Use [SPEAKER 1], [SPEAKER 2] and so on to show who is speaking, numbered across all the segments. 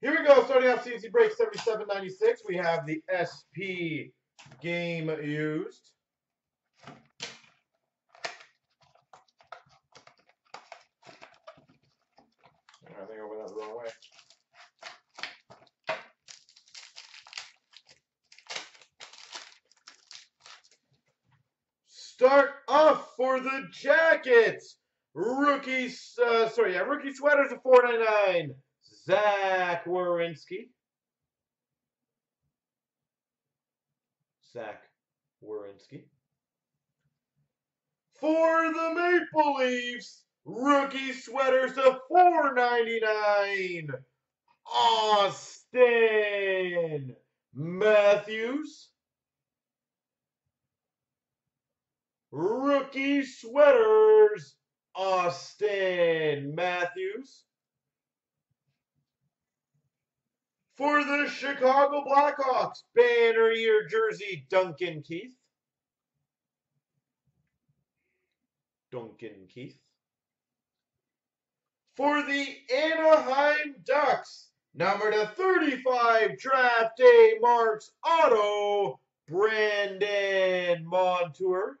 [SPEAKER 1] Here we go. Starting off CNC break 7796. We have the SP game used. I think I went that the wrong way. Start off for the Jackets. Rookies, uh, sorry, yeah, rookie sweaters of 4.99. Zach Werenski. Zach Werenski. For the Maple Leafs, rookie sweaters of $4.99. Auston Matthews. Rookie sweaters, Auston Matthews. For the Chicago Blackhawks, banner year jersey, Duncan Keith. Duncan Keith. For the Anaheim Ducks, number to 35, draft day marks auto, Brandon Montour.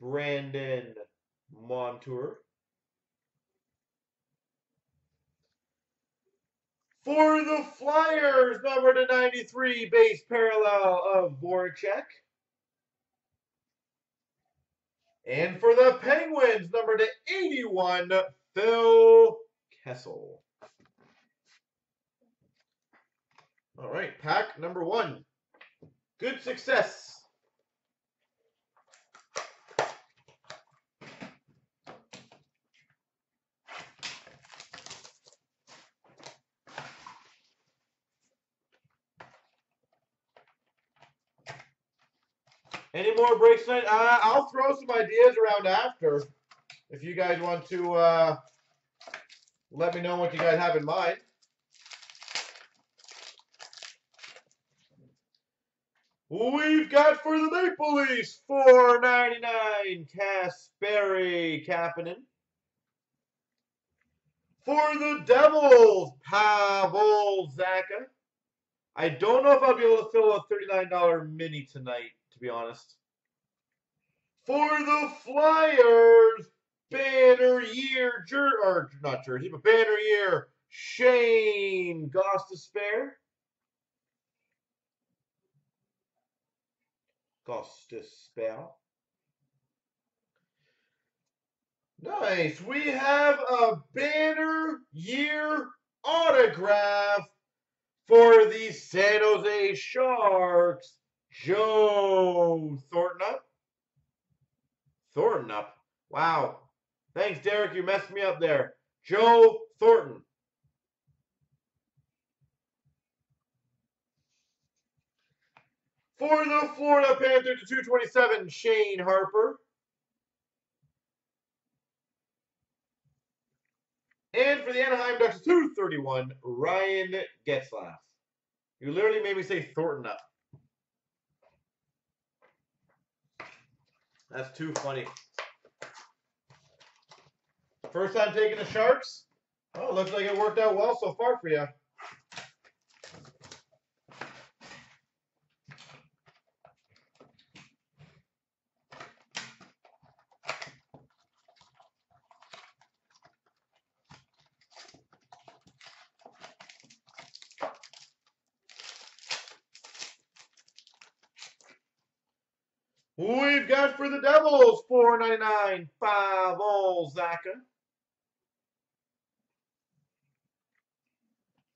[SPEAKER 1] Brandon Montour. For the Flyers, number to 93, base parallel of Voracek. And for the Penguins, number to 81, Phil Kessel. All right, pack number one. Good success. Any more breaks tonight? Uh, I'll throw some ideas around after. If you guys want to uh, let me know what you guys have in mind. We've got for the Maple Leafs, four ninety nine, Kasperi Kapanen. For the Devils, Pavel Zacha. I don't know if I'll be able to fill a $39 mini tonight, to be honest. For the Flyers, banner year, jer or not jersey, but banner year, Shane Gostisbehere. Gostisbehere. Nice. We have a banner year autograph for the San Jose Sharks, Joe Thornton. up. Thornton up. Wow. Thanks, Derek. You messed me up there. Joe Thornton. For the Florida Panthers to 227, Shane Harper. And for the Anaheim Ducks, 231, Ryan Getzlaf. You literally made me say Thornton up. That's too funny. First time taking the Sharks? Oh, looks like it worked out well so far for you. We've got for the Devils, four ninety nine, Pavel Zacha.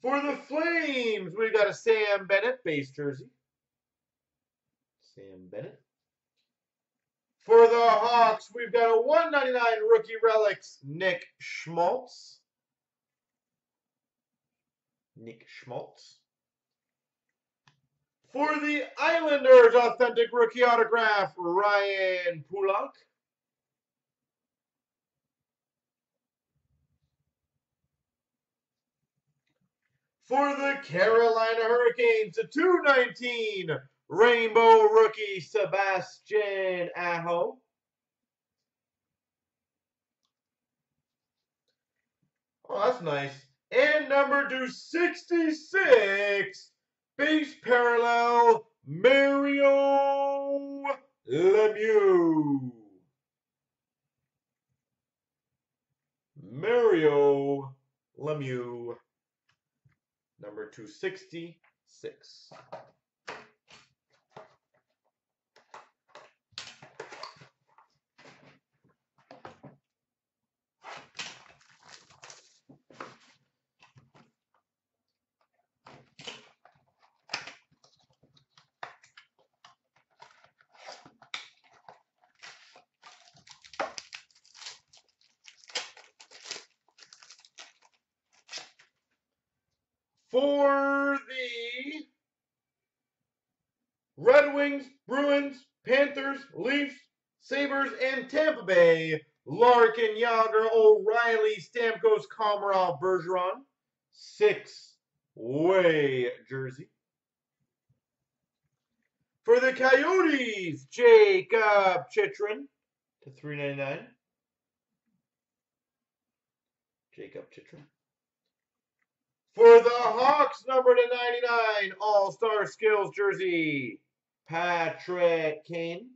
[SPEAKER 1] For the Flames, we've got a Sam Bennett base jersey. Sam Bennett. For the Hawks, we've got a 199 rookie relics, Nick Schmaltz. Nick Schmaltz. For the Islanders, authentic rookie autograph, Ryan Pulock. For the Carolina Hurricanes, a 219 Rainbow rookie, Sebastian Aho. Oh, that's nice. And number 266, base parallel, Mario Lemieux. Mario Lemieux, number 266. For the Red Wings, Bruins, Panthers, Leafs, Sabres, and Tampa Bay, Larkin, Jagr, O'Reilly, Stamkos, Komarov, Bergeron, six-way jersey. For the Coyotes, Jacob Chychrun to 399. Jacob Chychrun. For the Hawks, number to 99, All-Star Skills jersey, Patrick Kane.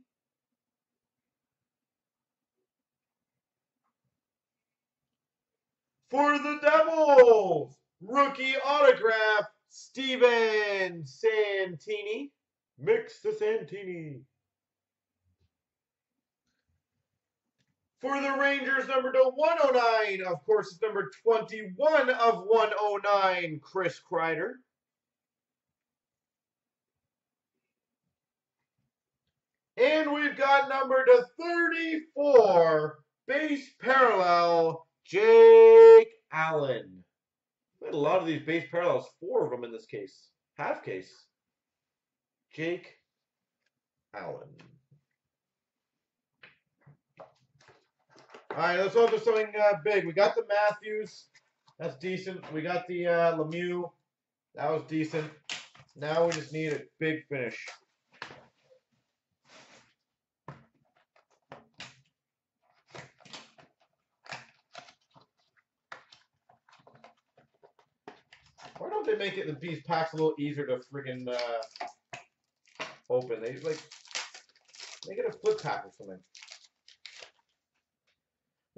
[SPEAKER 1] For the Devils, rookie autograph, Steven Santini. Mix the Santini. For the Rangers, number to 109, of course, it's number 21 of 109, Chris Kreider. And we've got number to 34, base parallel, Jake Allen. We had a lot of these base parallels, four of them in this case, half case. Jake Allen. All right, let's open something uh, big. We got the Matthews. That's decent. We got the uh, Lemieux. That was decent. Now we just need a big finish. Why don't they make it these packs a little easier to friggin' uh, open? They like make it a flip pack or something.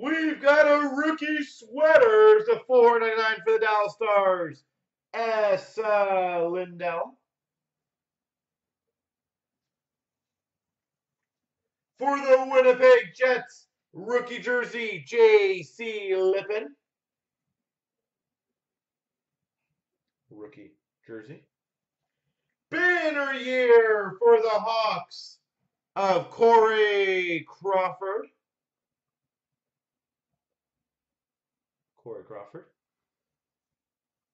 [SPEAKER 1] We've got a rookie sweaters to 4.99 for the Dallas Stars. S. Uh, Lindell. For the Winnipeg Jets, rookie jersey, J.C. Lipon. Rookie jersey. Banner year for the Hawks of Corey Crawford. Corey Crawford.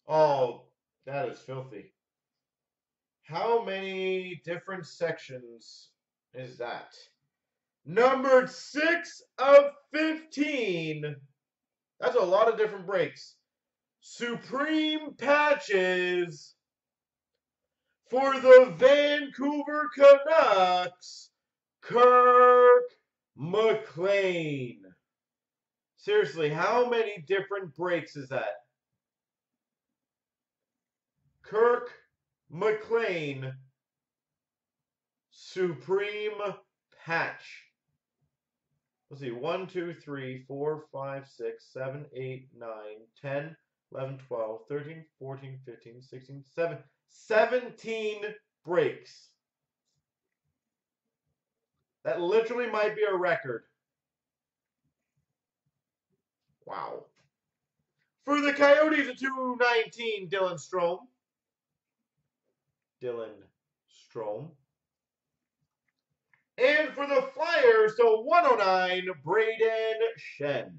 [SPEAKER 1] Oh, that is filthy. How many different sections is that? Numbered 6 of 15. That's a lot of different breaks. Supreme patches for the Vancouver Canucks, Kirk McLean. Seriously, how many different breaks is that? Kirk McLean Supreme Patch. Let's see, 1, 2, 3, 4, 5, 6, 7, 8, 9, 10, 11, 12, 13, 14, 15, 16, 17, 17 breaks. That literally might be a record. Wow. For the Coyotes, a 219, Dylan Strome. Dylan Strome. And for the Flyers, to 109, Brayden Schenn.